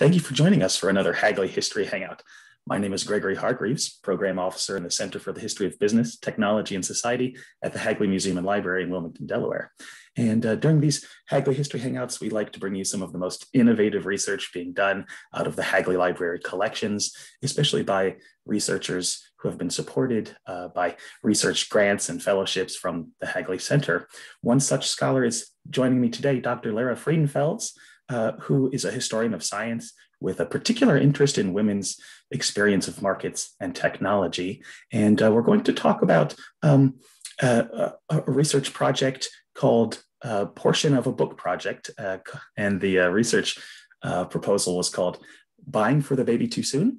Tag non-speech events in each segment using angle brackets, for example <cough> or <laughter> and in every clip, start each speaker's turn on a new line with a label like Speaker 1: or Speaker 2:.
Speaker 1: Thank you for joining us for another Hagley History Hangout. My name is Gregory Hargreaves, Program Officer in the Center for the History of Business, Technology, and Society at the Hagley Museum and Library in Wilmington, Delaware. And uh, during these Hagley History Hangouts, we like to bring you some of the most innovative research being done out of the Hagley Library collections, especially by researchers who have been supported uh, by research grants and fellowships from the Hagley Center. One such scholar is joining me today, Dr. Lara Freidenfelds, uh, who is a historian of science with a particular interest in women's experience of markets and technology. And uh, we're going to talk about um, a, a, research project called uh, Portion of a Book Project. Uh, and the uh, research uh, proposal was called Buying for the Baby Too Soon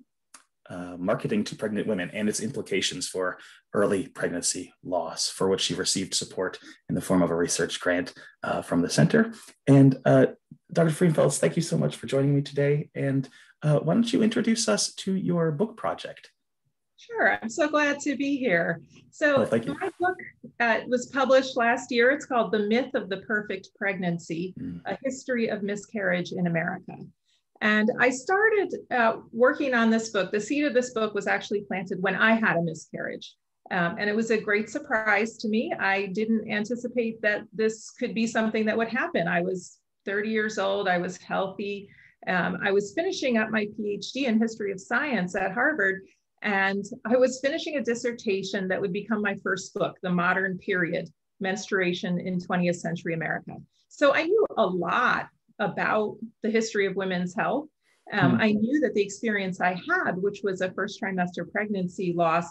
Speaker 1: uh, marketing to pregnant women and its implications for early pregnancy loss, for which she received support in the form of a research grant uh, from the center. And uh, Dr. Freidenfelds, thank you so much for joining me today. And uh, why don't you introduce us to your book project?
Speaker 2: Sure, I'm so glad to be here. So,
Speaker 1: oh,
Speaker 2: my book uh, was published last year. It's called The Myth of the Perfect Pregnancy mm. A History of Miscarriage in America. And I started uh, working on this book. The seed of this book was actually planted when I had a miscarriage. Um, and it was a great surprise to me. I didn't anticipate that this could be something that would happen. I was 30 years old, I was healthy. Um, I was finishing up my PhD in history of science at Harvard, and I was finishing a dissertation that would become my first book, The Modern Period Menstruation in 20th Century America. So I knew a lot about the history of women's health. Um, mm. I knew that the experience I had, which was a first trimester pregnancy loss,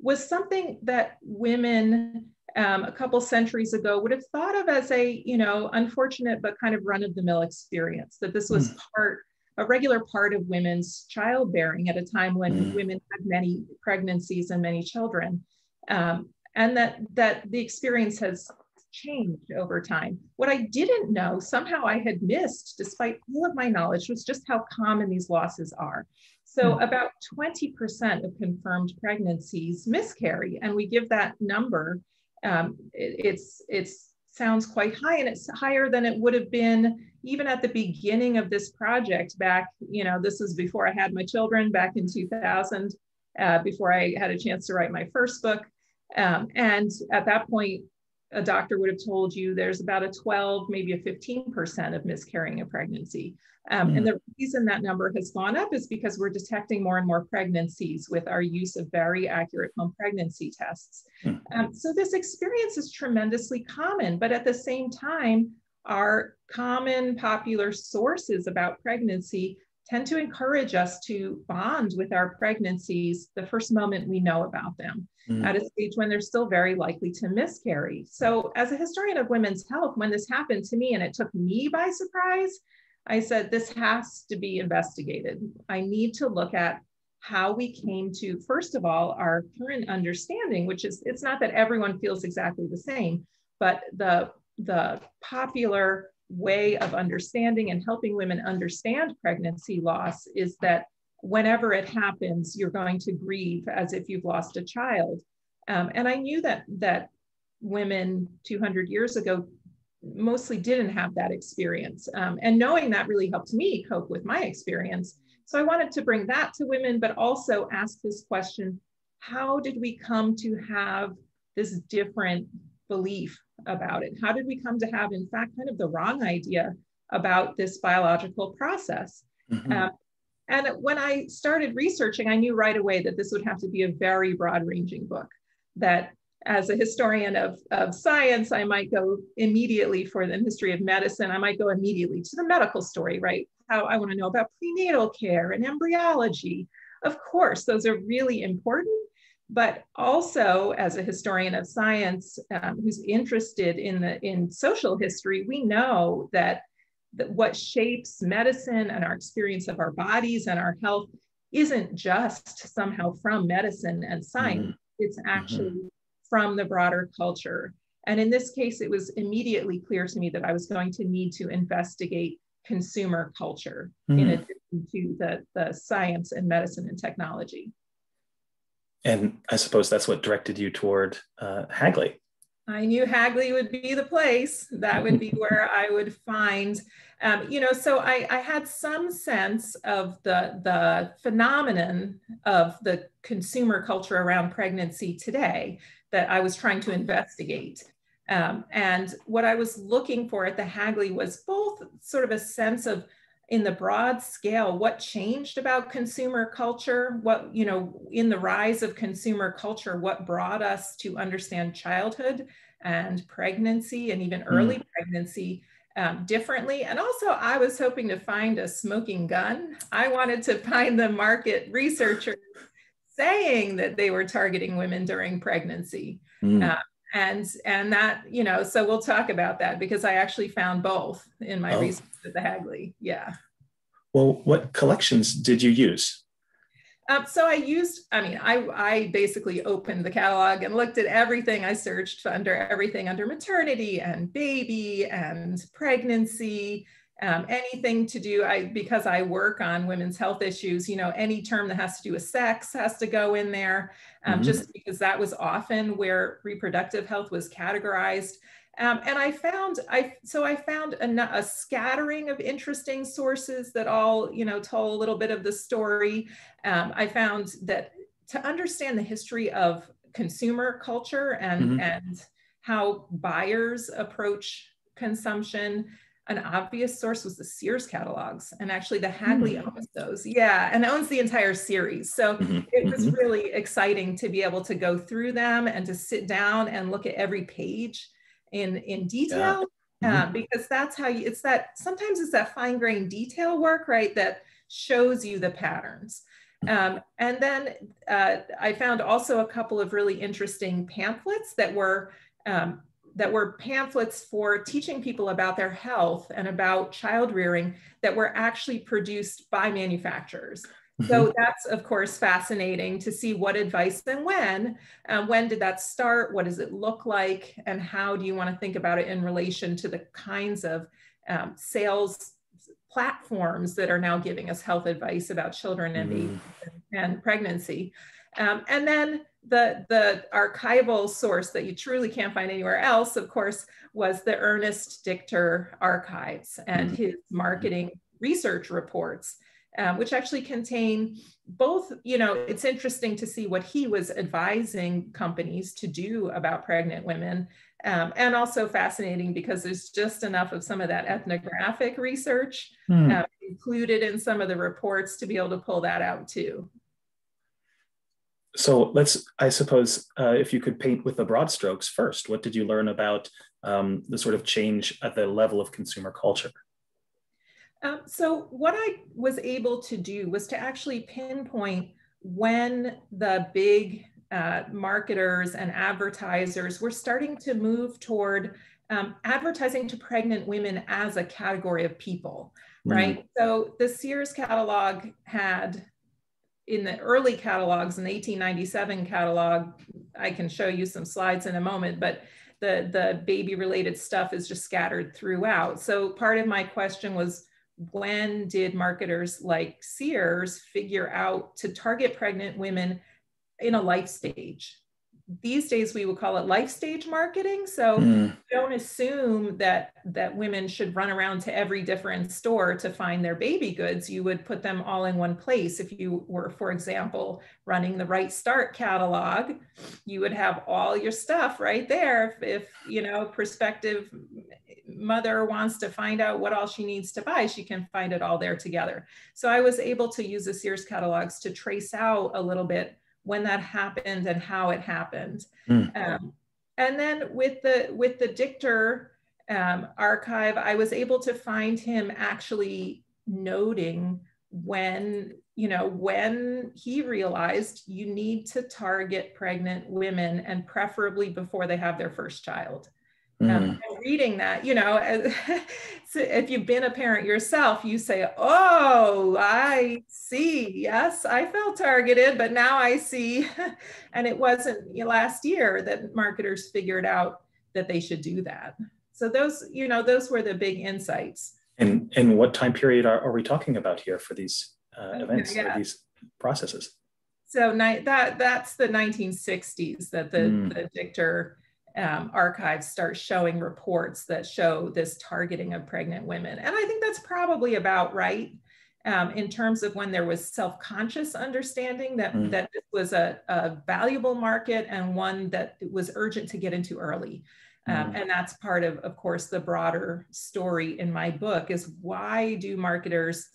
Speaker 2: was something that women um, a couple centuries ago would have thought of as a, you know, unfortunate but kind of run of the mill experience. That this was mm. part, a regular part of women's childbearing at a time when mm. women had many pregnancies and many children, um, and that that the experience has changed over time. What I didn't know, somehow I had missed, despite all of my knowledge, was just how common these losses are. So, mm. about 20% of confirmed pregnancies miscarry, and we give that number. Um, it, it's it's sounds quite high, and it's higher than it would have been even at the beginning of this project. Back, you know, this was before I had my children, back in 2000, uh, before I had a chance to write my first book. Um, and at that point, a doctor would have told you there's about a 12, maybe a 15% of miscarrying a pregnancy. Um, mm. And the reason that number has gone up is because we're detecting more and more pregnancies with our use of very accurate home pregnancy tests. Mm. Um, so this experience is tremendously common, but at the same time, our common popular sources about pregnancy tend to encourage us to bond with our pregnancies the first moment we know about them mm. at a stage when they're still very likely to miscarry. So, as a historian of women's health, when this happened to me and it took me by surprise, I said, this has to be investigated. I need to look at how we came to, first of all, our current understanding, which is it's not that everyone feels exactly the same, but the, the popular way of understanding and helping women understand pregnancy loss is that whenever it happens, you're going to grieve as if you've lost a child. Um, and I knew that that women 200 years ago mostly didn't have that experience. Um, and knowing that really helped me cope with my experience. So I wanted to bring that to women, but also ask this question how did we come to have this different belief about it? How did we come to have, in fact, kind of the wrong idea about this biological process? Mm-hmm. Um, and when I started researching, I knew right away that this would have to be a very broad ranging book. That as a historian of, of science, I might go immediately for the history of medicine. I might go immediately to the medical story, right? How I want to know about prenatal care and embryology. Of course, those are really important but also as a historian of science um, who's interested in the in social history, we know that, that what shapes medicine and our experience of our bodies and our health isn't just somehow from medicine and science. Mm-hmm. It's actually mm-hmm. from the broader culture. And in this case, it was immediately clear to me that I was going to need to investigate consumer culture mm-hmm. in addition to the, the science and medicine and technology
Speaker 1: and I suppose that's what directed you toward uh, Hagley.
Speaker 2: I knew Hagley would be the place. That would be <laughs> where I would find, um, you know, so I, I had some sense of the, the phenomenon of the consumer culture around pregnancy today that I was trying to investigate. Um, and what I was looking for at the Hagley was both sort of a sense of in the broad scale what changed about consumer culture what you know in the rise of consumer culture what brought us to understand childhood and pregnancy and even early mm. pregnancy um, differently and also i was hoping to find a smoking gun i wanted to find the market researchers saying that they were targeting women during pregnancy mm. uh, and and that you know so we'll talk about that because i actually found both in my oh. research at the hagley. Yeah.
Speaker 1: Well what collections did you use?
Speaker 2: Um, so i used i mean I, I basically opened the catalog and looked at everything. I searched under everything under maternity and baby and pregnancy um, anything to do I because I work on women's health issues, you know, any term that has to do with sex has to go in there, um, mm-hmm. just because that was often where reproductive health was categorized. Um, and I found I so I found a, a, scattering of interesting sources that all you know told a little bit of the story. Um, I found that to understand the history of consumer culture and mm-hmm. and how buyers approach consumption an obvious source was the Sears catalogs, and actually the Hagley mm-hmm. owns those. Yeah, and owns the entire series. So mm-hmm. it was mm-hmm. really exciting to be able to go through them and to sit down and look at every page in in detail. Yeah. Uh, because that's how you. It's that sometimes it's that fine grained detail work, right? That shows you the patterns. Um, and then uh, I found also a couple of really interesting pamphlets that were um, that were pamphlets for teaching people about their health and about child rearing that were actually produced by manufacturers. Mm-hmm. So that's of course fascinating to see what advice and when. Um, when did that start? What does it look like? And how do you want to think about it in relation to the kinds of um, sales platforms that are now giving us health advice about children and, mm. and pregnancy? Um, and then the, the archival source that you truly can't find anywhere else, of course, was the Ernest Dichter archives and mm-hmm. his marketing research reports, um, which actually contain both, you know, it's interesting to see what he was advising companies to do about pregnant women. Um, and also fascinating because there's just enough of some of that ethnographic research mm. uh, included in some of the reports to be able to pull that out too
Speaker 1: so let's, I suppose, uh, if you could paint with the broad strokes first, what did you learn about um, the sort of change at the level of consumer culture?
Speaker 2: Um, so what I was able to do was to actually pinpoint when the big uh, marketers and advertisers were starting to move toward um, advertising to pregnant women as a category of people, mm. right? So the Sears catalog had in the early catalogs, in the 1897 catalog, I can show you some slides in a moment, but the, the baby related stuff is just scattered throughout. So part of my question was, when did marketers like Sears figure out to target pregnant women in a life stage? These days we would call it life stage marketing. So mm. don't assume that that women should run around to every different store to find their baby goods. You would put them all in one place. If you were for example running the right start catalog you would have all your stuff right there. If, if you know prospective mother wants to find out what all she needs to buy she can find it all there together. So i was able to use the sears catalogs to trace out a little bit when that happened and how it happened. Mm. Um, and then with the with the Dichter um, archive, I was able to find him actually noting when you know when he realized you need to target pregnant women and preferably before they have their first child um, mm. reading that, you know, <laughs> so if you've been a parent yourself, you say, Oh, I see. Yes, I felt targeted, but now I see. <laughs> and it wasn't last year that marketers figured out that they should do that. So those, you know, those were the big insights.
Speaker 1: And, and what time period are, are we talking about here for these uh, events, yeah. these processes?
Speaker 2: So that that's the 1960s that the, mm. the um, archives start showing reports that show this targeting of pregnant women. And I think that's probably about right um, in terms of when there was self-conscious understanding that, mm. that this was a, a, valuable market and one that was urgent to get into early. Um, mm. And that's part of, of course, the broader story in my book is why do marketers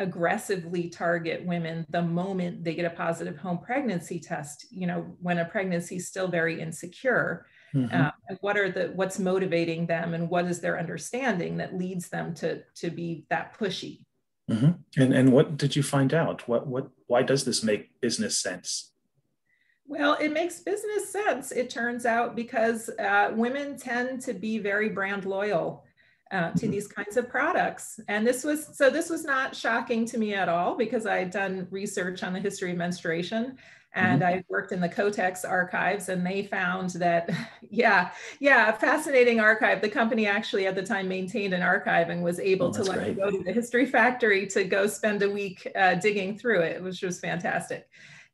Speaker 2: aggressively target women the moment they get a positive home pregnancy test, you know, when a pregnancy is still very insecure. Mm-hmm. Uh, and what are the what's motivating them and what is their understanding that leads them to to be that pushy
Speaker 1: mm-hmm. and and what did you find out what what why does this make business sense
Speaker 2: well it makes business sense it turns out because uh, women tend to be very brand loyal uh, to mm-hmm. these kinds of products. And this was so this was not shocking to me at all because I had done research on the history of menstruation and mm-hmm. I worked in the Kotex archives and they found that, <laughs> yeah, yeah, fascinating archive. The company actually at the time maintained an archive and was able oh, to let me go to the history factory to go spend a week uh, digging through it, which was fantastic.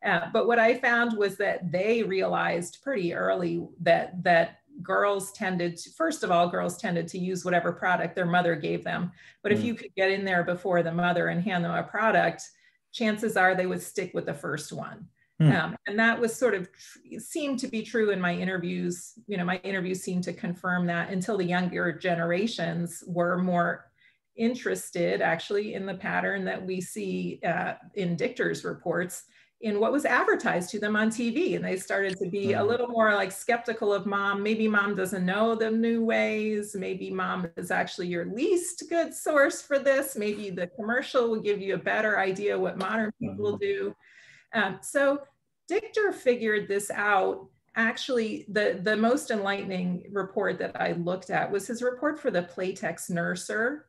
Speaker 2: Uh, but what I found was that they realized pretty early that that girls tended to, first of all, girls tended to use whatever product their mother gave them. But mm. if you could get in there before the mother and hand them a product, chances are they would stick with the first one. Hmm. Um, and that was sort of seemed to be true in my interviews. You know, my interviews seemed to confirm that until the younger generations were more interested actually in the pattern that we see uh, in Dichter's reports in what was advertised to them on TV. And they started to be a hmm. little more like skeptical of mom. Maybe mom doesn't know the new ways. Maybe mom is actually your least good source for this. Maybe the commercial will give you a better idea what modern people hmm. do. Um, so Dichter figured this out. Actually, the, the most enlightening report that I looked at was his report for the Playtex Nurser,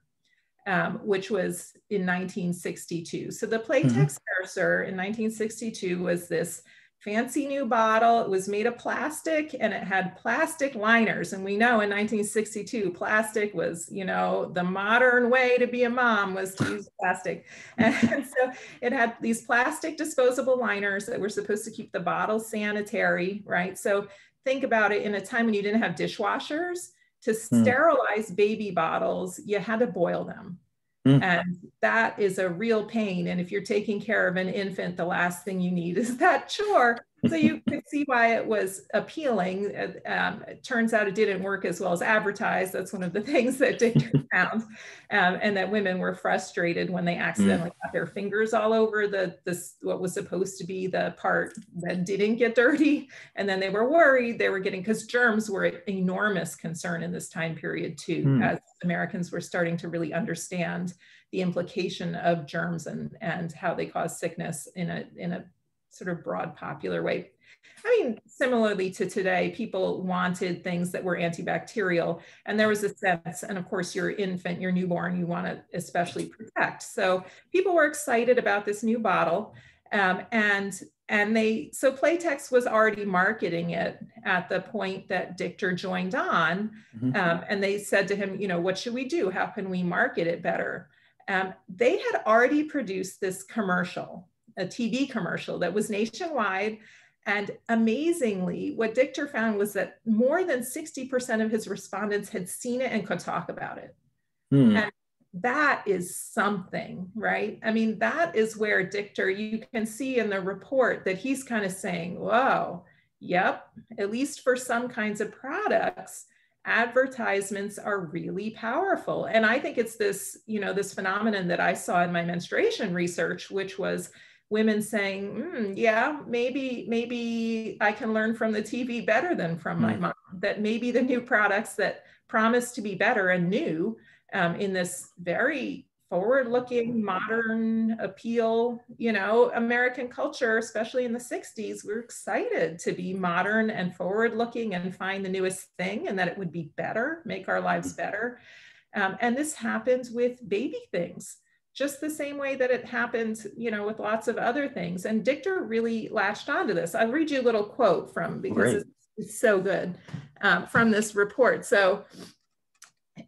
Speaker 2: um, which was in 1962. So the Playtex mm-hmm. Nurser in 1962 was this fancy new bottle. It was made of plastic and it had plastic liners. And we know in 1962, plastic was, you know, the modern way to be a mom was to use <laughs> plastic. And so it had these plastic disposable liners that were supposed to keep the bottle sanitary, right? So think about it in a time when you didn't have dishwashers to hmm. sterilize baby bottles, you had to boil them. Mm. And that is a real pain. And if you're taking care of an infant, the last thing you need is that chore so you could see why it was appealing. Um, it turns out it didn't work as well as advertised. That's one of the <laughs> things that Dichter <laughs> found, um, and that women were frustrated when they accidentally mm. got their fingers all over the this what was supposed to be the part that didn't get dirty, and then they were worried they were getting because germs were an enormous concern in this time period too, mm. as Americans were starting to really understand the implication of germs and and how they cause sickness in a in a sort of broad popular way. I mean, similarly to today, people wanted things that were antibacterial, and there was a sense, and of course, your infant, your newborn, you want to especially protect. So people were excited about this new bottle, um, and and they so Playtex was already marketing it at the point that Dichter joined on, mm-hmm. um, and they said to him, you know, what should we do? How can we market it better? Um, they had already produced this commercial a TV commercial that was nationwide. And amazingly, what Dichter found was that more than 60% of his respondents had seen it and could talk about it. Hmm. And that is something, right? I mean, that is where Dichter, you can see in the report that he's kind of saying, whoa, yep, at least for some kinds of products, advertisements are really powerful. And I think it's this, you know, this phenomenon that I saw in my menstruation research, which was women saying, mm, yeah, maybe, maybe I can learn from the TV better than from my hmm. mom, that maybe the new products that promise to be better and new um, in this very forward looking modern appeal you know american culture especially in the 60s we're excited to be modern and forward looking and find the newest thing and that it would be better make our lives hmm. better um, and this happens with baby things just the same way that it happens, you know, with lots of other things. And Dichter really latched onto this. I'll read you a little quote from because it's, it's, so good um, from this report. So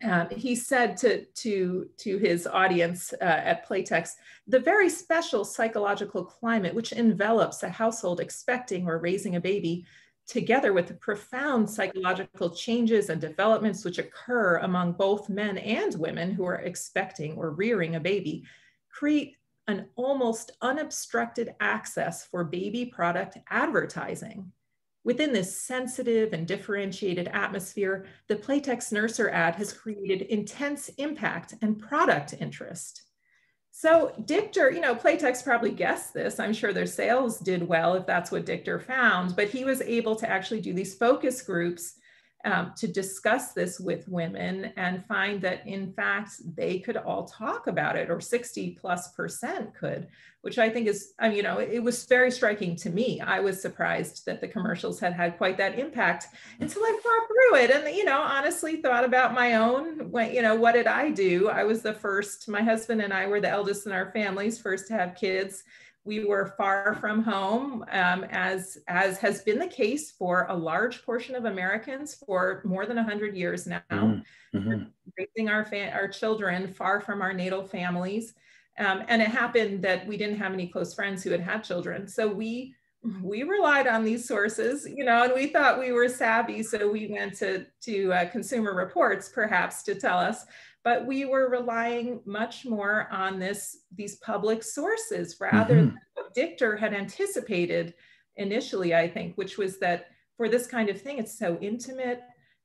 Speaker 2: um, he said to, to, to his audience uh, at Playtex, the very special psychological climate which envelops a household expecting or raising a baby together with the profound psychological changes and developments which occur among both men and women who are expecting or rearing a baby, create an almost unobstructed access for baby product advertising. Within this sensitive and differentiated atmosphere, the Playtex Nurser ad has created intense impact and product interest. So Dichter, you know, Playtex probably guessed this. I'm sure their sales did well if that's what Dichter found, but he was able to actually do these focus groups um, to discuss this with women and find that in fact they could all talk about it or 60 plus percent could which i think is I mean, you know it was very striking to me. I was surprised that the commercials had had quite that impact until i thought through it and you know honestly thought about my own what you know what did i do? I was the first my husband and i were the eldest in our families first to have kids we were far from home, um, as, as has been the case for a large portion of Americans for more than 100 years now. Mm-hmm. mm-hmm. Raising our, fa- our children far from our natal families. Um, and it happened that we didn't have any close friends who had had children. So we we relied on these sources, you know, and we thought we were savvy. So we went to, to uh, Consumer Reports, perhaps, to tell us but we were relying much more on this these public sources rather mm-hmm. than what Dichter had anticipated initially, I think, which was that for this kind of thing, it's so intimate.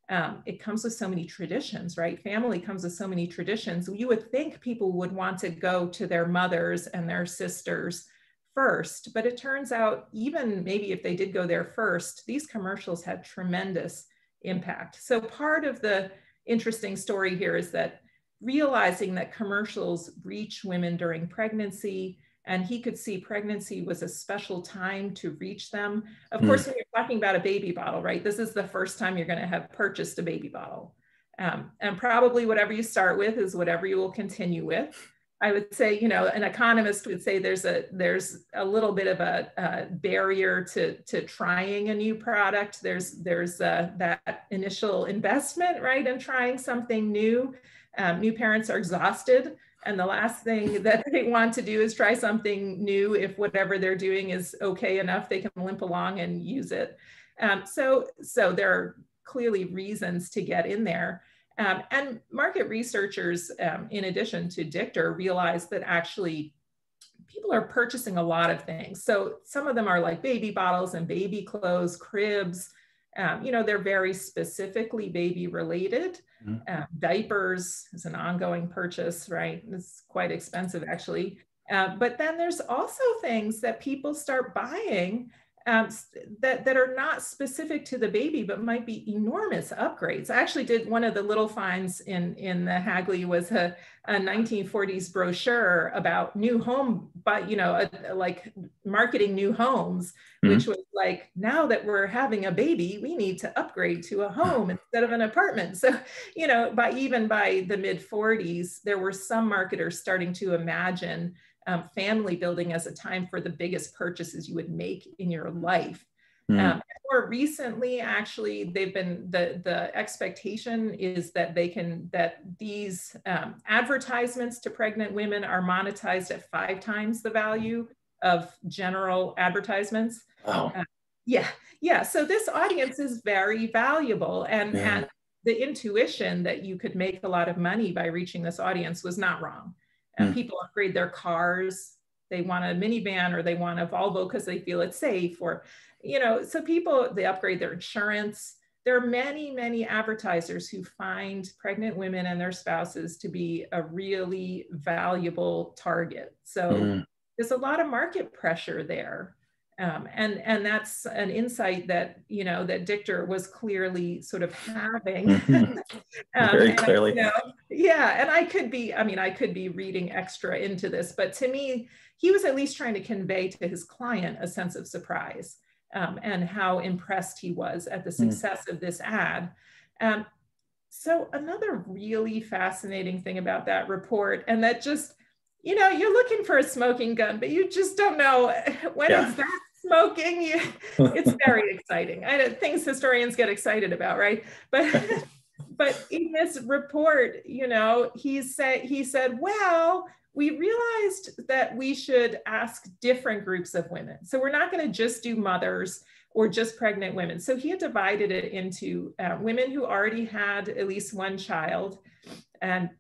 Speaker 2: Um, it comes with so many traditions, right? Family comes with so many traditions. You would think people would want to go to their mothers and their sisters first, but it turns out, even maybe if they did go there first, these commercials had tremendous impact. So, part of the interesting story here is that realizing that commercials reach women during pregnancy and he could see pregnancy was a special time to reach them. Of mm. course, when you're talking about a baby bottle, right? This is the first time you're going to have purchased a baby bottle. Um, and probably whatever you start with is whatever you will continue with. I would say, you know, an economist would say there's a there's a little bit of a, a barrier to to trying a new product. There's there's uh, that initial investment, right, in trying something new. Um, new parents are exhausted and the last thing <laughs> that they want to do is try something new if whatever they're doing is okay enough they can limp along and use it. Um, so so there are clearly reasons to get in there. Um, and market researchers um, in addition to dichter realize that actually people are purchasing a lot of things. So some of them are like baby bottles and baby clothes cribs um, you know, they're very specifically baby related. Mm-hmm. Uh, diapers is an ongoing purchase, right? It's quite expensive actually. Uh, but then there's also things that people start buying um, that, that are not specific to the baby, but might be enormous upgrades. I actually did one of the little finds in, in the Hagley was a, a 1940s brochure about new home, but you know, a, a, like marketing new homes, mm-hmm. which was like, now that we're having a baby, we need to upgrade to a home instead of an apartment. <laughs> So, you know, by even by the mid 40s, there were some marketers starting to imagine um, family building as a time for the biggest purchases you would make in your life. Mm. Um, more recently, actually, they've been the the expectation is that they can that these um, advertisements to pregnant women are monetized at five times the value of general advertisements.
Speaker 1: Wow. Uh,
Speaker 2: yeah, yeah. So this audience is very valuable, and yeah. and the intuition that you could make a lot of money by reaching this audience was not wrong and mm. people upgrade their cars they want a minivan or they want a volvo because they feel it's safe or you know so people they upgrade their insurance there are many many advertisers who find pregnant women and their spouses to be a really valuable target so mm. there's a lot of market pressure there um, and and that's an insight that you know that Dichter was clearly sort of having.
Speaker 1: Mm-hmm. <laughs> um, Very clearly.
Speaker 2: I, you know, yeah, and I could be. I mean, I could be reading extra into this, but to me, he was at least trying to convey to his client a sense of surprise um, and how impressed he was at the mm. success mm. of this ad. Um, so another really fascinating thing about that report, and that just you know, you're looking for a smoking gun, but you just don't know <laughs> when yeah. is that smoking. You, <laughs> it's very exciting. I know things historians get excited about, right? But <laughs> but in this report, you know, he said he said, well, we realized that we should ask different groups of women. So we're not going to just do mothers or just pregnant women. So he had divided it into uh, women who already had at least one child and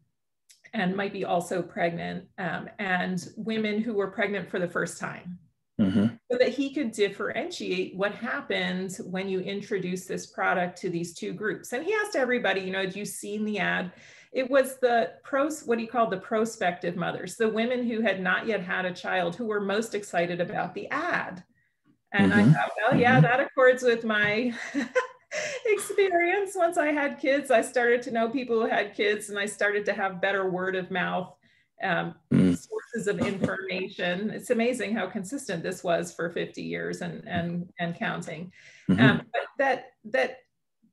Speaker 2: and might be also pregnant, um, and women who were pregnant for the first time. Mm-hmm. So that he could differentiate what happens when you introduce this product to these two groups. And he asked everybody, you know, had you seen the ad? It was the pros, what he called the prospective mothers, the women who had not yet had a child who were most excited about the ad. And mm-hmm. I thought, well, yeah, mm-hmm. that accords with my <laughs> experience. Once I had kids, I started to know people who had kids and I started to have better word of mouth um, mm. Sources of information. It's amazing how consistent this was for 50 years and, and, and counting. Mm-hmm. Um, but that, that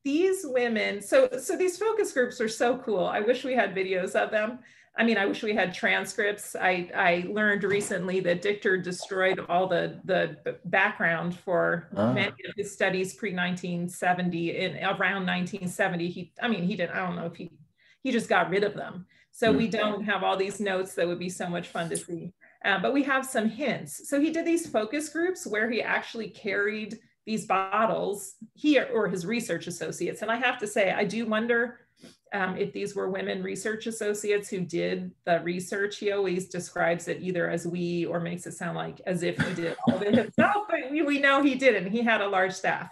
Speaker 2: these women, so, so these focus groups are so cool. I wish we had videos of them. I mean, I wish we had transcripts. I, I learned recently that Dichter destroyed all the, the background for ah. many of his studies pre 1970. In around 1970, he, I mean, he didn't, I don't know if he, he just got rid of them. So we hmm. don't have all these notes that would be so much fun to see. Uh, but we have some hints. So he did these focus groups where he actually carried these bottles, he or his research associates. And I have to say, I do wonder um, if these were women research associates who did the research, he always describes it either as we or makes it sound like as if he did all of it himself, but we, we know he didn't. He had a large staff.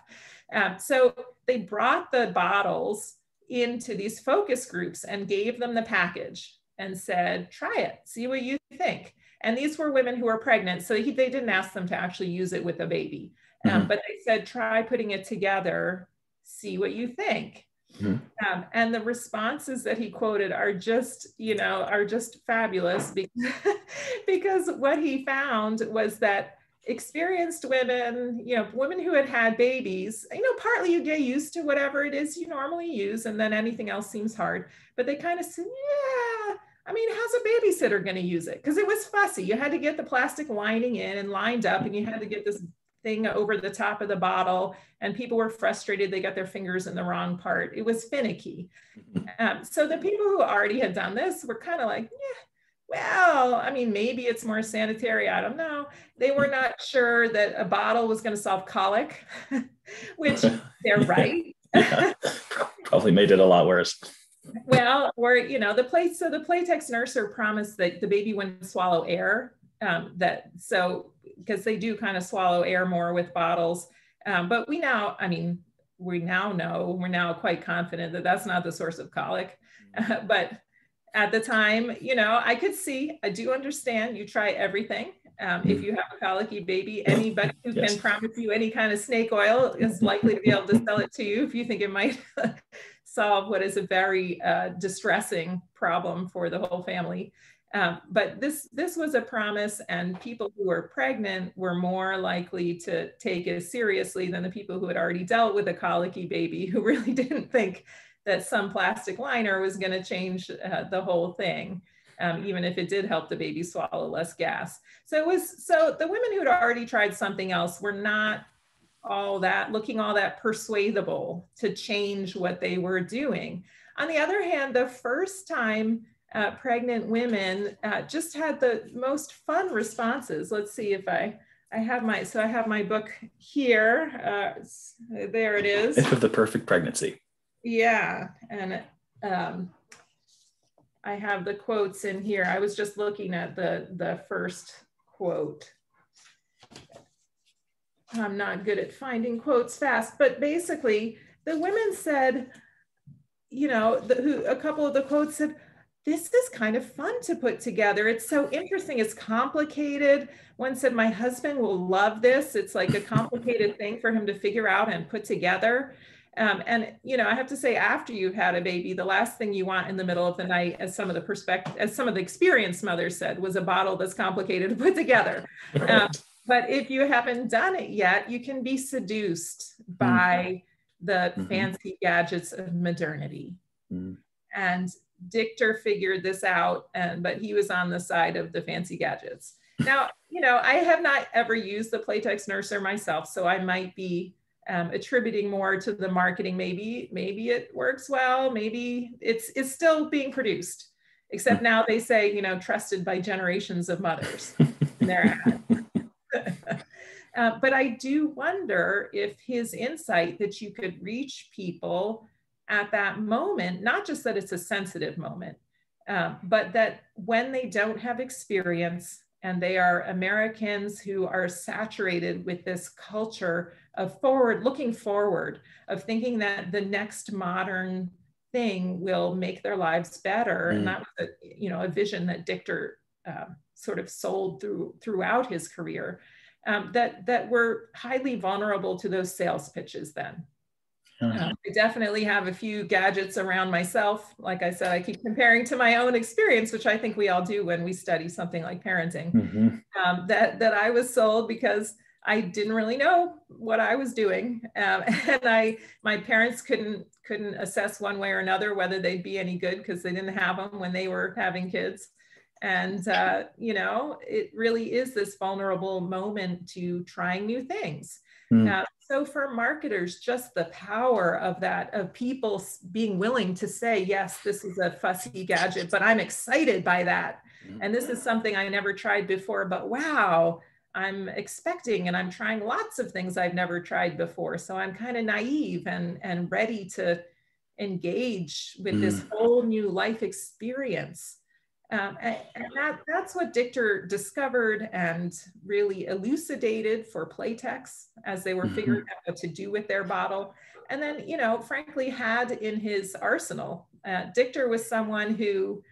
Speaker 2: Um, so they brought the bottles into these focus groups and gave them the package and said, try it, see what you think. And these were women who were pregnant. So he, they didn't ask them to actually use it with a baby, um, mm-hmm. but they said, try putting it together, see what you think. Mm-hmm. Um, and the responses that he quoted are just, you know, are just fabulous because, <laughs> because what he found was that experienced women, you know, women who had had babies, you know, partly you get used to whatever it is you normally use, and then anything else seems hard. But they kind of said, yeah, I mean, how's a babysitter going to use it? Because it was fussy. You had to get the plastic lining in and lined up, and you had to get this thing over the top of the bottle and people were frustrated they got their fingers in the wrong part it was finicky mm-hmm. um, so the people who already had done this were kind of like yeah well i mean maybe it's more sanitary i don't know. They were not sure that a bottle was going to solve colic <laughs> which <laughs> they're right.
Speaker 1: Yeah, probably made it a lot worse.
Speaker 2: Well or you know the place so the playtex nurser promised that the baby wouldn't swallow air um, that so because they do kind of swallow air more with bottles. Um, but we now, I mean, we now know, we're now quite confident that that's not the source of colic. Uh, <laughs> but at the time, you know, I could see, I do understand you try everything. Um, if you have a colicky baby, anybody who yes. can promise you any kind of snake oil is likely to be able to sell it to you if you think it might <laughs> solve what is a very uh, distressing problem for the whole family. Um, but this this was a promise, and people who were pregnant were more likely to take it seriously than the people who had already dealt with a colicky baby, who <laughs> really didn't think that some plastic liner was going to change uh, the whole thing, um, even if it did help the baby swallow less gas. So it was so the women who had already tried something else were not all that looking all that persuadable to change what they were doing. On the other hand, the first time uh, pregnant women uh, just had the most fun responses. Let's see if I, I have my, so I have my book here. Uh, there it is.
Speaker 1: Myth of the Perfect Pregnancy.
Speaker 2: Yeah. And um, I have the quotes in here. I was just looking at the, the first quote. I'm not good at finding quotes fast, but basically the women said, you know, the, who, a couple of the quotes said, this is kind of fun to put together. It's so interesting. It's complicated. One said, My husband will love this. It's like a complicated thing for him to figure out and put together. Um, and you know, I have to say, after you've had a baby, the last thing you want in the middle of the night, as some of the perspective, as some of the experienced mothers said, was a bottle that's complicated to put together. Um, but if you haven't done it yet, you can be seduced by mm-hmm. the mm-hmm. fancy gadgets of modernity. Mm-hmm. And Dichter figured this out, and but he was on the side of the fancy gadgets. <laughs> Now, you know, I have not ever used the Playtex Nurser myself, so I might be um, attributing more to the marketing. Maybe, maybe it works well. Maybe it's it's still being produced, except now they say, you know, trusted by generations of mothers in their ad. Uh, but I do wonder if his insight that you could reach people at that moment, not just that it's a sensitive moment, uh, but that when they don't have experience and they are Americans who are saturated with this culture of forward, looking forward, of thinking that the next modern thing will make their lives better. Mm. And that was a, you know, a vision that Dichter uh, sort of sold through throughout his career. Um, that that were highly vulnerable to those sales pitches then. Uh, I definitely have a few gadgets around myself. Like I said, I keep comparing to my own experience, which I think we all do when we study something like parenting. Mm-hmm. Um, that that I was sold because I didn't really know what I was doing, um, <laughs> and I my parents couldn't couldn't assess one way or another whether they'd be any good because they didn't have them when they were having kids. And uh, you know, it really is this vulnerable moment to trying new things. Mm. Uh, so for marketers, just the power of that, of people being willing to say, yes, this is a fussy gadget, but I'm excited by that. Mm-hmm. And this is something I never tried before, but wow, I'm expecting and I'm trying lots of things I've never tried before. So I'm kind of naive and, and ready to engage with mm. this whole new life experience. Um, and, and that, that's what Dichter discovered and really elucidated for Playtex as they were mm-hmm. figuring out what to do with their bottle. And then, you know, frankly, had in his arsenal. Uh, Dichter was someone who,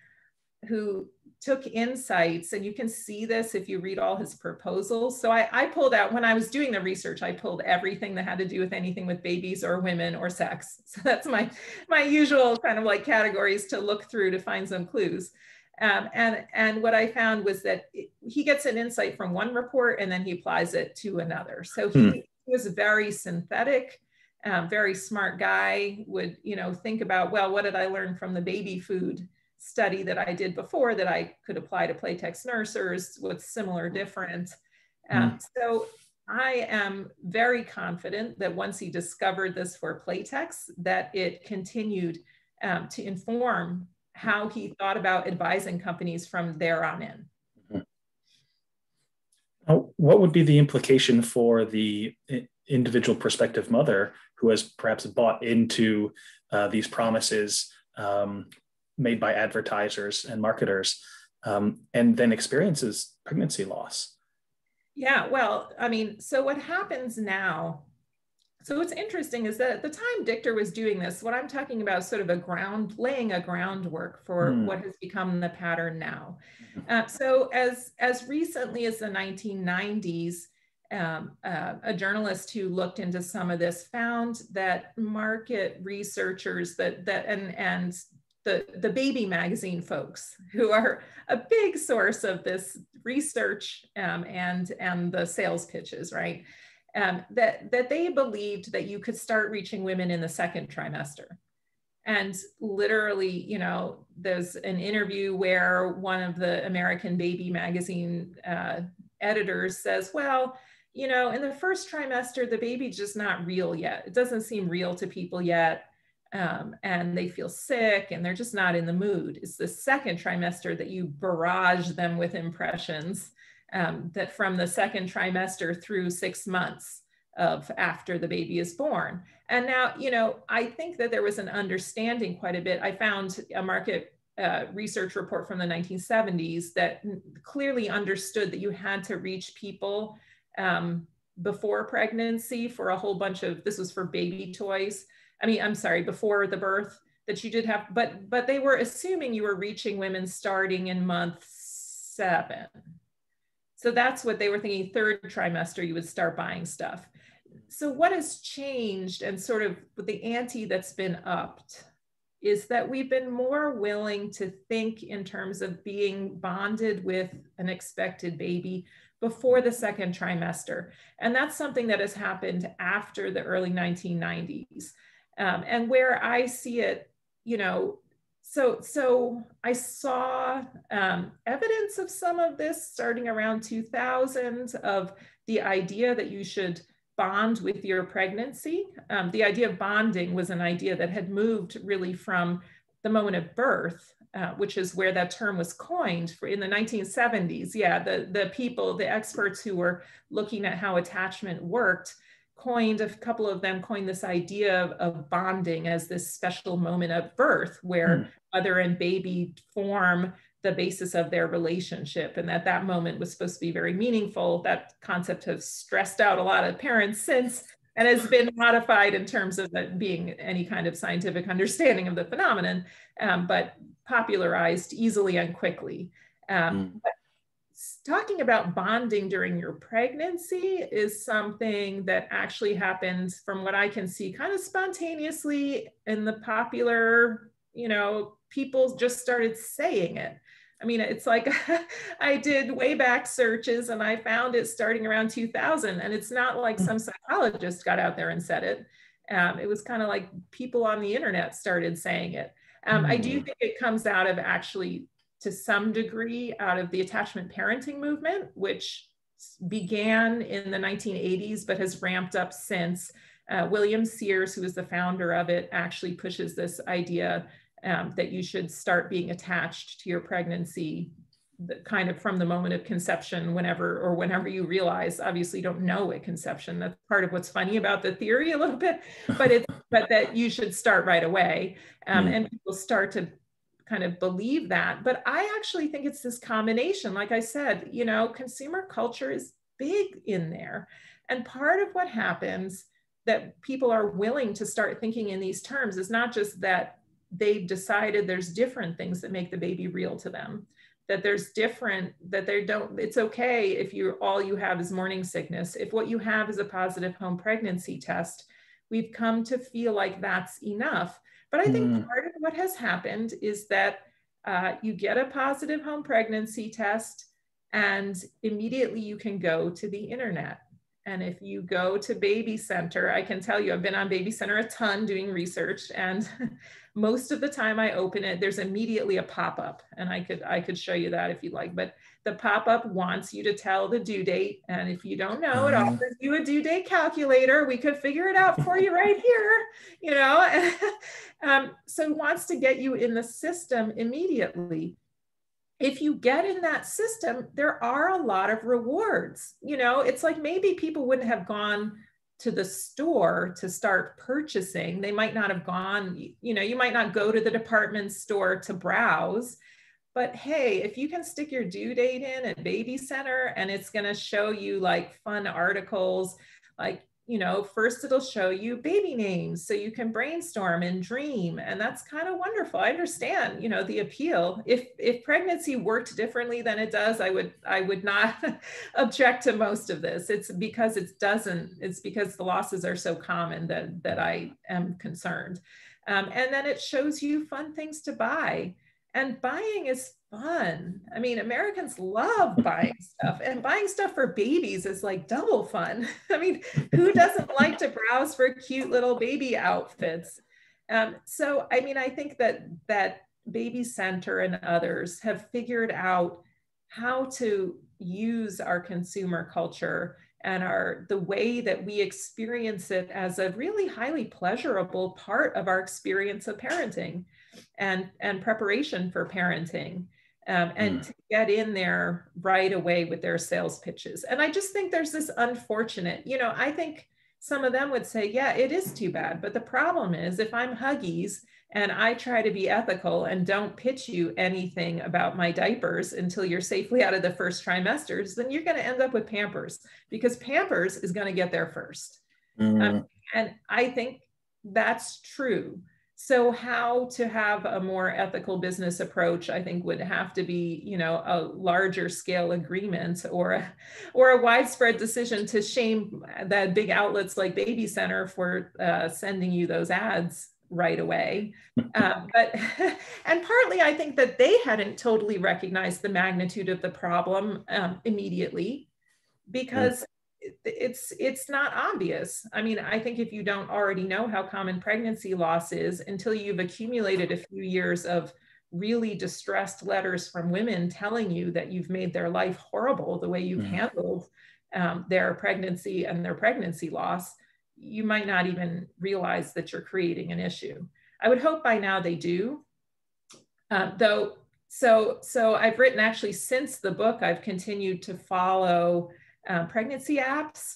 Speaker 2: who took insights, and you can see this if you read all his proposals. So I, I pulled out, when I was doing the research, I pulled everything that had to do with anything with babies or women or sex. <laughs> So that's my, my usual kind of like categories to look through to find some clues. Um, and, and what I found was that it, he gets an insight from one report and then he applies it to another. So he, hmm. he was very synthetic, um, very smart guy, would, you know, think about, well, what did I learn from the baby food study that I did before that I could apply to Playtex nursers? with similar, different? Um, hmm. So I am very confident that once he discovered this for Playtex, that it continued um, to inform how he thought about advising companies from there on in.
Speaker 1: Mm-hmm. what would be the implication for the individual prospective mother who has perhaps bought into uh, these promises um, made by advertisers and marketers um, and then experiences pregnancy loss?
Speaker 2: Yeah, well, I mean, so what happens now so what's interesting is that at the time Dichter was doing this, what I'm talking about is sort of a ground, laying a groundwork for mm. what has become the pattern now. Mm-hmm. Uh, so as, as recently as the 1990s, um, uh, a journalist who looked into some of this found that market researchers that, that and, and the, the baby magazine folks who are a big source of this research um, and, and the sales pitches, right? um, that, that they believed that you could start reaching women in the second trimester. And literally, you know, there's an interview where one of the American Baby magazine uh, editors says, well, you know, in the first trimester, the baby's just not real yet. It doesn't seem real to people yet. Um, and they feel sick and they're just not in the mood. It's the second trimester that you barrage them with impressions um, that from the second trimester through six months of after the baby is born. And now, you know, I think that there was an understanding quite a bit. I found a market uh, research report from the 1970s that clearly understood that you had to reach people um, before pregnancy for a whole bunch of, this was for baby toys. I mean, I'm sorry, before the birth that you did have, but, but they were assuming you were reaching women starting in month seven so that's what they were thinking third trimester, you would start buying stuff. So, what has changed and sort of the ante that's been upped is that we've been more willing to think in terms of being bonded with an expected baby before the second trimester. And that's something that has happened after the early 1990s. Um, and where I see it, you know, so so i saw um, evidence of some of this starting around 2000 of the idea that you should bond with your pregnancy um, the idea of bonding was an idea that had moved really from the moment of birth uh, which is where that term was coined for in the 1970s. Yeah, the, the people, the experts who were looking at how attachment worked coined, a couple of them coined this idea of, of bonding as this special moment of birth where mm. mother and baby form the basis of their relationship and that that moment was supposed to be very meaningful. That concept has stressed out a lot of parents since and has been modified in terms of being any kind of scientific <laughs> understanding of the phenomenon, um, but popularized easily and quickly. Um, mm. Talking about bonding during your pregnancy is something that actually happens, from what I can see, kind of spontaneously in the popular, you know, people just started saying it. I mean, it's like <laughs> I did way back searches and I found it starting around 2000. And it's not like some psychologist got out there and said it. Um, it was kind of like people on the internet started saying it. Um, I do hmm. think it comes out of actually, to some degree, out of the attachment parenting movement, which began in the 1980s but has ramped up since. Uh, William Sears, who is the founder of it, actually pushes this idea um, that you should start being attached to your pregnancy kind of from the moment of conception whenever or whenever you realize obviously you don't know at conception that's part of what's funny about the theory a little bit but it's but that you should start right away um, mm. and people start to kind of believe that but i actually think it's this combination. Like i said you know consumer culture is big in there. And part of what happens that people are willing to start thinking in these terms is not just that they've decided there's different things that make the baby real to them that there's different that they don't it's okay if you all you have is morning sickness. If what you have is a positive home pregnancy test we've come to feel like that's enough but i think mm. part of what has happened is that uh, you get a positive home pregnancy test and immediately you can go to the internet and if you go to Baby Center, I can tell you, I've been on Baby Center a ton doing research, and <laughs> most of the time I open it, there's immediately a pop-up, and I could I could show you that if you'd like. But the pop-up wants you to tell the due date, and if you don't know, it mm-hmm. offers you a due date calculator. We could figure it out for you right here, you know. <laughs> um, so it wants to get you in the system immediately if you get in that system, there are a lot of rewards. You know, it's like maybe people wouldn't have gone to the store to start purchasing. They might not have gone, you know, you might not go to the department store to browse. But hey, if you can stick your due date in at Baby Center and it's going to show you like fun articles, like you know, first it'll show you baby names so you can brainstorm and dream. And that's kind of wonderful. I understand, you know, the appeal. If if pregnancy worked differently than it does, I would I would not <laughs> object to most of this. It's because it doesn't, it's because the losses are so common that that I am concerned. Um, and then it shows you fun things to buy. And buying is fun. I mean, Americans love buying <laughs> stuff, and buying stuff for babies is like double fun. <laughs> I mean, who doesn't like to browse for cute little baby outfits? Um, so, I mean, I think that that Baby Center and others have figured out how to use our consumer culture and our the way that we experience it as a really highly pleasurable part of our experience of parenting and and preparation for parenting um, and mm. to get in there right away with their sales pitches. And I just think there's this unfortunate, you know, I think some of them would say, yeah, it is too bad. But the problem is if I'm Huggies and I try to be ethical and don't pitch you anything about my diapers until you're safely out of the first trimesters, then you're going to end up with Pampers because Pampers is going to get there first. Mm. Um, and I think that's true. So how to have a more ethical business approach, I think would have to be, you know, a larger scale agreement or a, or a widespread decision to shame that big outlets like Baby Center for uh, sending you those ads right away. <laughs> Um, but <laughs> and partly I think that they hadn't totally recognized the magnitude of the problem um, immediately because it's it's not obvious. I mean, I think if you don't already know how common pregnancy loss is until you've accumulated a few years of really distressed letters from women telling you that you've made their life horrible the way you've mm. handled um, their pregnancy and their pregnancy loss, you might not even realize that you're creating an issue. I would hope by now they do. Uh, though, so so I've written actually since the book, I've continued to follow uh, pregnancy apps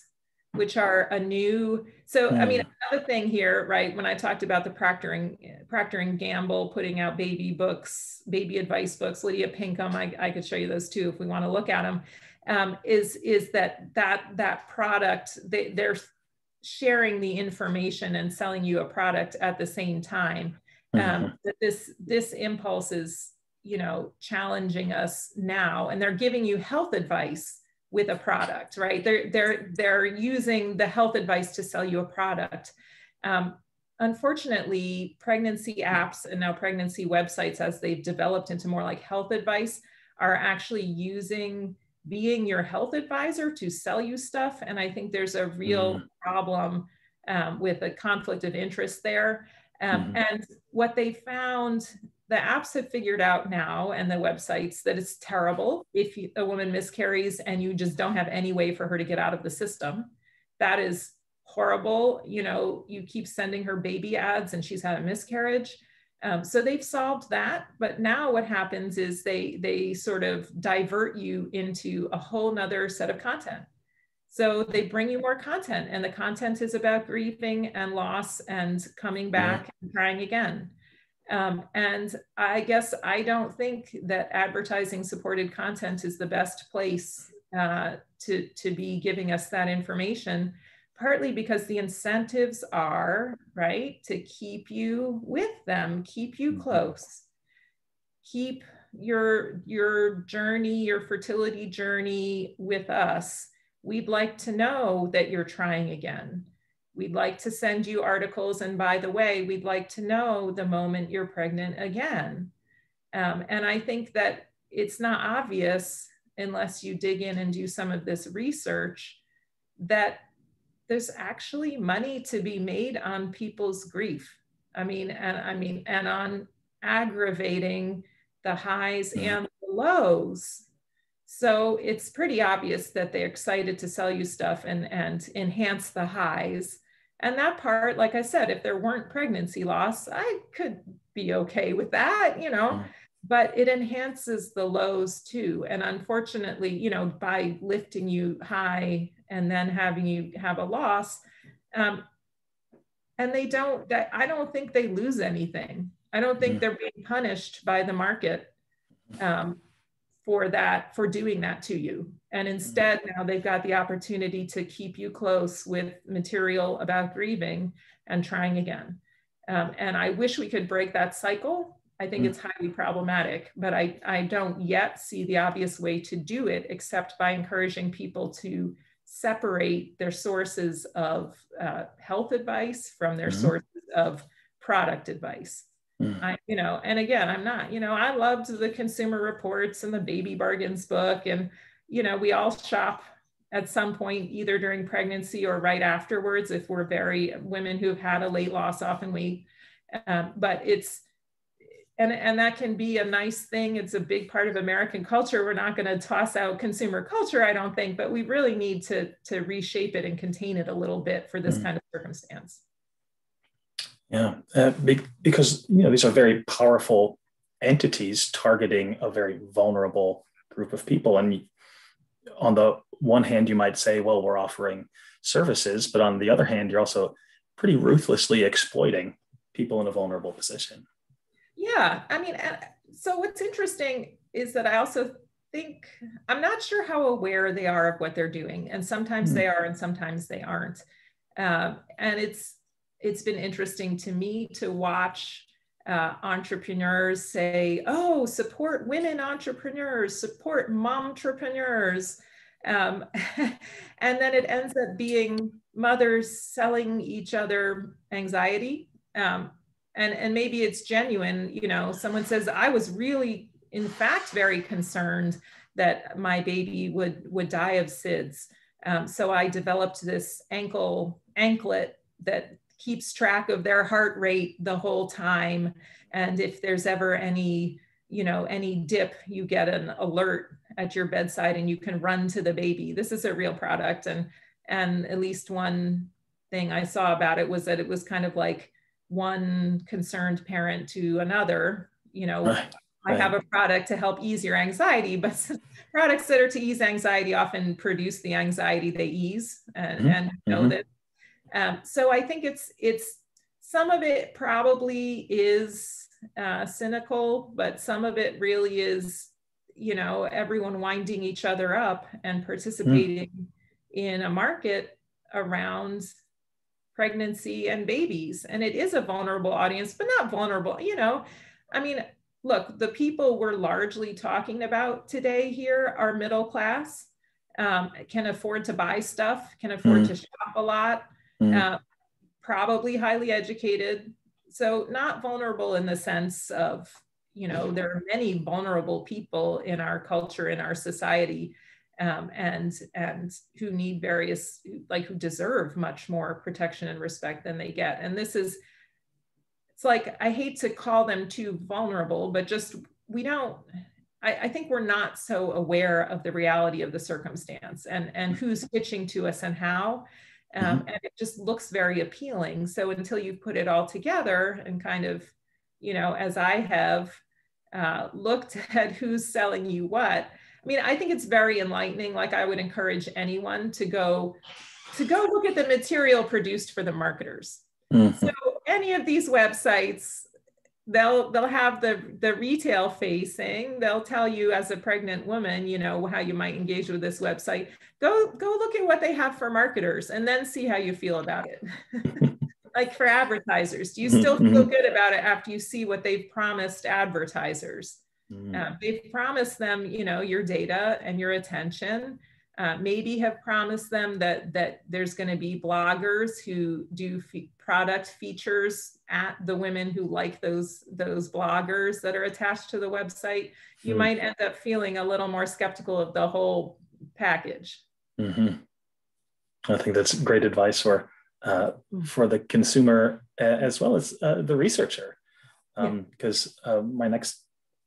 Speaker 2: which are a new so mm. i mean hmm. another thing here right when i talked about the procter and procter and gamble putting out baby books baby advice books lydia pinkham i, I could show you those too if we want to look at them um, is is that that that product they, they're sharing the information and selling you a product at the same time um, mm-hmm. that this this impulse is you know challenging us now and they're giving you health advice with a product, right? They're, they're, they're using the health advice to sell you a product. Um, unfortunately, pregnancy apps and now pregnancy websites, as they've developed into more like health advice, are actually using being your health advisor to sell you stuff. And I think there's a real mm-hmm. problem um, with a conflict of interest there. Um, mm-hmm. And what they found the apps have figured out now and the websites that it's terrible if you, a woman miscarries and you just don't have any way for her to get out of the system. That is horrible. You know, you keep sending her baby ads and she's had a miscarriage. Um, so they've solved that, but now what happens is they they sort of divert you into a whole nother set of content. So they bring you more content, and the content is about grieving and loss and coming back and trying again. Um, and I guess I don't think that advertising supported content is the best place uh, to, to be giving us that information, partly because the incentives are, right, to keep you with them, keep you mm-hmm. close, keep your, your journey, your fertility journey with us. We'd like to know that you're trying again We'd like to send you articles. And by the way, we'd like to know the moment you're pregnant again. Um, and I think that it's not obvious unless you dig in and do some of this research that there's actually money to be made on people's grief. I mean, and I mean, and on aggravating the highs mm-hmm. and the lows. So it's pretty obvious that they're excited to sell you stuff and, and enhance the highs. And that part, like I said, if there weren't pregnancy loss, I could be okay with that, you know, mm. but it enhances the lows too. And unfortunately, you know, by lifting you high and then having you have a loss, um, and they don't, that I don't think they lose anything. I don't think mm. they're being punished by the market um, for that, for doing that to you. And instead, now they've got the opportunity to keep you close with material about grieving and trying again. Um, and I wish we could break that cycle. I think mm. it's highly problematic, but I, I don't yet see the obvious way to do it except by encouraging people to separate their sources of uh, health advice from their mm-hmm. sources of product advice. Mm. I, you know, and again, I'm not, you know, I loved the consumer reports and the baby bargains book and you know, we all shop at some point, either during pregnancy or right afterwards, if we're very women who've had a late loss, often we, um, but it's, and, and that can be a nice thing. It's a big part of American culture. We're not going to toss out consumer culture, I don't think, but we really need to, to reshape it and contain it a little bit for this mm. kind of circumstance.
Speaker 1: Yeah, uh, because you know these are very powerful entities targeting a very vulnerable group of people, and on the one hand, you might say, well, we're offering services, but on the other hand, you're also pretty ruthlessly exploiting people in a vulnerable position.
Speaker 2: Yeah. I mean, so what's interesting is that I also think I'm not sure how aware they are of what they're doing. And sometimes mm. they are, and sometimes they aren't. Um, and it's, it's been interesting to me to watch uh, entrepreneurs say, oh, support women entrepreneurs, support mom entrepreneurs. Um, <laughs> and then it ends up being mothers selling each other anxiety. Um, and, and maybe it's genuine, you know, someone says, I was really, in fact, very concerned that my baby would, would die of SIDS. Um, so I developed this ankle anklet that keeps track of their heart rate the whole time. And if there's ever any, you know, any dip, you get an alert at your bedside and you can run to the baby. This is a real product. And, and at least one thing I saw about it was that it was kind of like one concerned parent to another, you know, right. I have a product to help ease your anxiety, but <laughs> products that are to ease anxiety often produce the anxiety they ease, and, mm-hmm. and know mm-hmm. that. Um, so I think it's it's some of it probably is uh, cynical, but some of it really is, you know, everyone winding each other up and participating mm. in a market around pregnancy and babies. And it is a vulnerable audience, but not vulnerable, you know. I mean, look, the people we're largely talking about today here are middle class, um, can afford to buy stuff, can afford mm. to shop a lot, mm. uh, probably highly educated. So, not vulnerable in the sense of, you know, there are many vulnerable people in our culture, in our society um, and and who need various like who deserve much more protection and respect than they get and this is it's like i hate to call them too vulnerable but just we don't I, I think we're not so aware of the reality of the circumstance and and who's pitching to us and how um, mm-hmm. and it just looks very appealing so until you put it all together and kind of you know as i have uh, looked <laughs> at who's selling you what I mean, I think it's very enlightening. Like I would encourage anyone to go to go look at the material produced for the marketers. Mm-hmm. So any of these websites, they'll they'll have the the retail facing. They'll tell you as a pregnant woman, you know, how you might engage with this website. Go go look at what they have for marketers and then see how you feel about it. <laughs> like for advertisers, do you still mm-hmm. feel good about it after you see what they've promised advertisers? Mm. Uh, they've promised them, you know, your data and your attention. Uh, maybe have promised them that that there's going to be bloggers who do product features at the women who like those those bloggers that are attached to the website. You mm. might end up feeling a little more skeptical of the whole package.
Speaker 1: Mm-hmm. I think that's great advice for uh, mm. for the consumer as well as uh, the researcher. Because um, yeah. Uh, my next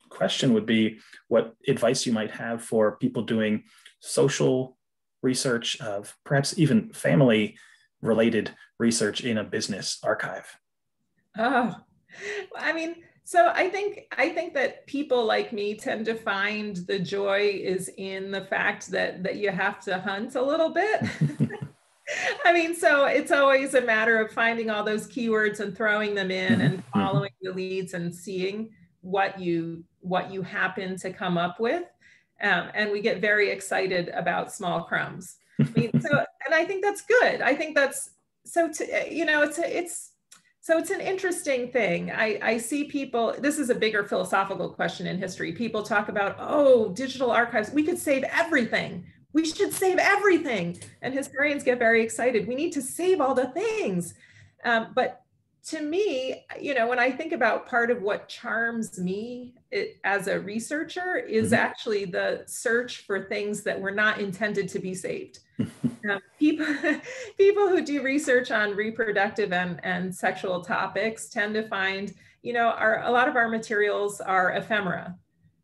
Speaker 1: question would be what advice you might have for people doing social research of perhaps even family related research in a business archive
Speaker 2: oh i mean so i think i think that people like me tend to find the joy is in the fact that that you have to hunt a little bit <laughs> I mean, so it's always a matter of finding all those keywords and throwing them in mm-hmm. and mm-hmm. following the leads and seeing what you what you happen to come up with um, and we get very excited about small crumbs. I mean, <laughs> so and i think that's good. I think that's so to, you know it's a, it's so it's an interesting thing. I, I see people this is a bigger philosophical question in history. People talk about oh digital archives we could save everything. We should save everything. And historians get very excited. We need to save all the things. Um, but to me, you know, when I think about part of what charms me it, as a researcher is mm-hmm. actually the search for things that were not intended to be saved. <laughs> um, people, <laughs> people who do research on reproductive and, and sexual topics tend to find, you know, our, a lot of our materials are ephemera.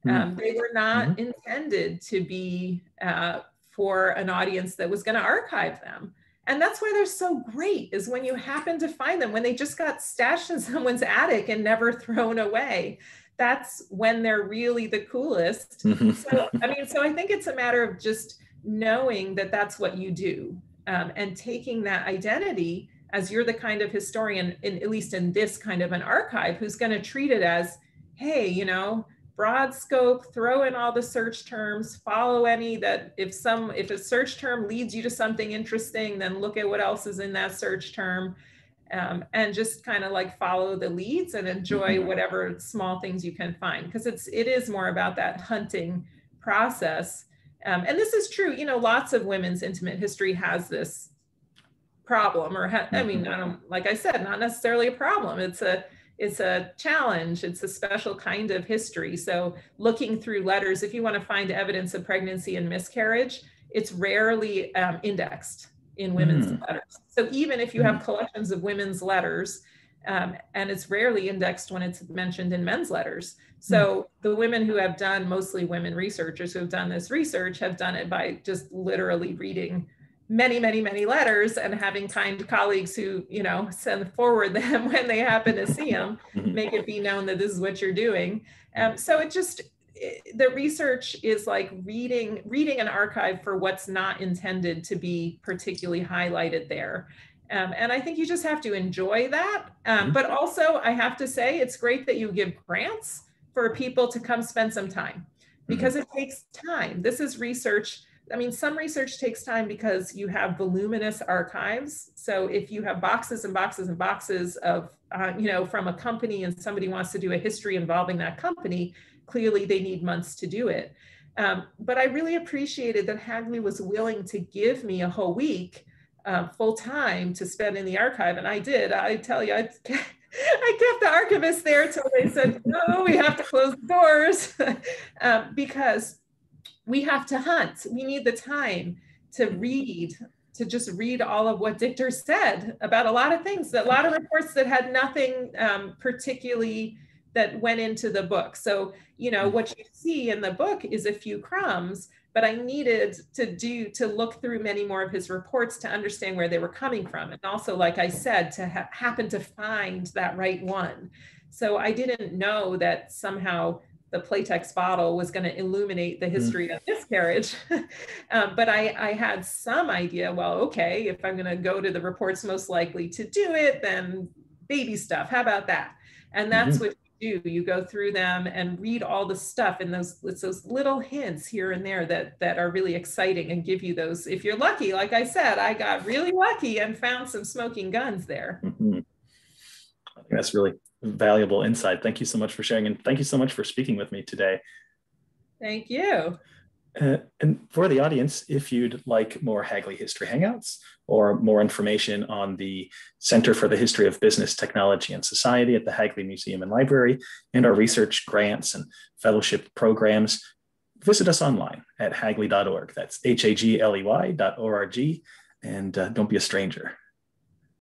Speaker 2: Mm-hmm. Um, they were not mm-hmm. intended to be uh, for an audience that was going to archive them. And that's why they're so great is when you happen to find them, when they just got stashed in <laughs> someone's attic and never thrown away. That's when they're really the coolest. <laughs> Mm-hmm. so, I mean, so I think it's a matter of just knowing that that's what you do um, and taking that identity as you're the kind of historian, in, at least in this kind of an archive, who's going to treat it as, hey, you know, broad scope, throw in all the search terms, follow any that if some, if a search term leads you to something interesting, then look at what else is in that search term. Um, and just kind of like follow the leads and enjoy mm-hmm. whatever small things you can find because it's it is more about that hunting process um, and this is true you know lots of women's intimate history has this problem or ha- i mean mm-hmm. i don't like i said not necessarily a problem it's a it's a challenge. It's a special kind of history. So looking through letters, if you want to find evidence of pregnancy and miscarriage, it's rarely um, indexed in women's mm. letters. So even if you have hmm. collections of women's letters, um, and it's rarely indexed when it's mentioned in men's letters. So mm. the women who have done, mostly women researchers who have done this research, have done it by just literally reading many, many, many letters and having kind colleagues who, you know, send forward <laughs> them when they happen to see them, mm-hmm. make it be known that this is what you're doing. Um, so it just, the research is like reading reading an archive for what's not intended to be particularly highlighted there um, and i think you just have to enjoy that um, mm-hmm. but also i have to say it's great that you give grants for people to come spend some time because mm-hmm. it takes time this is research I mean, some research takes time because you have voluminous archives. So if you have boxes and boxes and boxes of, uh, you know, from a company and somebody wants to do a history involving that company, clearly they need months to do it. Um, but I really appreciated that Hagley was willing to give me a whole week uh, full time to spend in the archive. And I did. I tell you, I, <laughs> I kept the archivist there until they said, no, we have to close the doors <laughs> um, because we have to hunt. We need the time to read, to just read all of what Dichter said about a lot of things, a lot of reports that had nothing um, particularly that went into the book. So, you know, what you see in the book is a few crumbs, but I needed to do to look through many more of his reports to understand where they were coming from. And also, like I said, to ha- happen to find that right one. So I didn't know that somehow the Playtex bottle was going to illuminate the mm. history mm. of miscarriage. <laughs> um, but I, I had some idea, well, okay, if I'm going to go to the reports most likely to do it, then baby stuff, how about that? And that's mm-hmm. what you do. You go through them and read all the stuff and those, it's those little hints here and there that, that are really exciting and give you those, if you're lucky, like I said, I got really lucky and found some smoking guns there.
Speaker 1: Mm-hmm. I think that's really valuable insight. Thank you so much for sharing, and thank you so much for speaking with me today.
Speaker 2: Thank you.
Speaker 1: Uh, and for the audience, if you'd like more Hagley History Hangouts or more information on the Center for the History of Business, Technology, and Society at the Hagley Museum and Library, and our research grants and fellowship programs, visit us online at hagley.org. That's H A G L E Y.org. And uh, don't be a stranger.